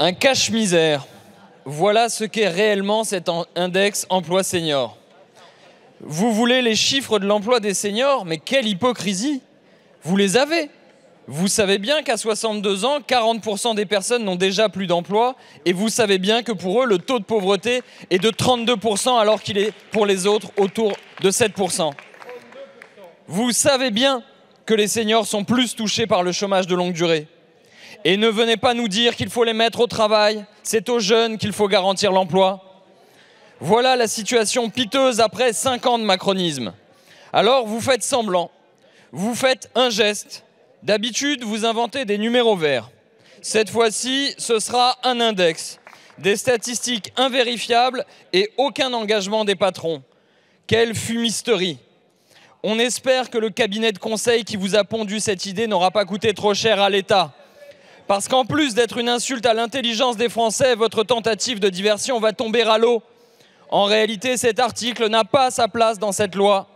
Un cache-misère. Voilà ce qu'est réellement cet index emploi senior. Vous voulez les chiffres de l'emploi des seniors, mais quelle hypocrisie Vous les avez. Vous savez bien qu'à 62 ans, 40% des personnes n'ont déjà plus d'emploi, et vous savez bien que pour eux, le taux de pauvreté est de 32%, alors qu'il est pour les autres autour de 7%. Vous savez bien que les seniors sont plus touchés par le chômage de longue durée. Et ne venez pas nous dire qu'il faut les mettre au travail, c'est aux jeunes qu'il faut garantir l'emploi. Voilà la situation piteuse après cinq ans de macronisme. Alors vous faites semblant, vous faites un geste. D'habitude, vous inventez des numéros verts. Cette fois-ci, ce sera un index, des statistiques invérifiables et aucun engagement des patrons. Quelle fumisterie On espère que le cabinet de conseil qui vous a pondu cette idée n'aura pas coûté trop cher à l'État. Parce qu'en plus d'être une insulte à l'intelligence des Français, votre tentative de diversion va tomber à l'eau. En réalité, cet article n'a pas sa place dans cette loi.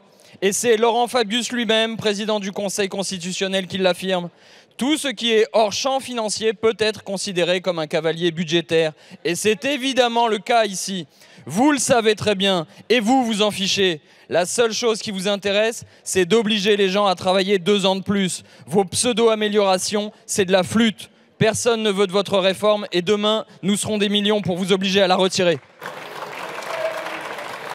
Et c'est Laurent Fabius lui-même, président du Conseil constitutionnel, qui l'affirme. Tout ce qui est hors champ financier peut être considéré comme un cavalier budgétaire. Et c'est évidemment le cas ici. Vous le savez très bien, et vous vous en fichez. La seule chose qui vous intéresse, c'est d'obliger les gens à travailler deux ans de plus. Vos pseudo-améliorations, c'est de la flûte. Personne ne veut de votre réforme et demain, nous serons des millions pour vous obliger à la retirer.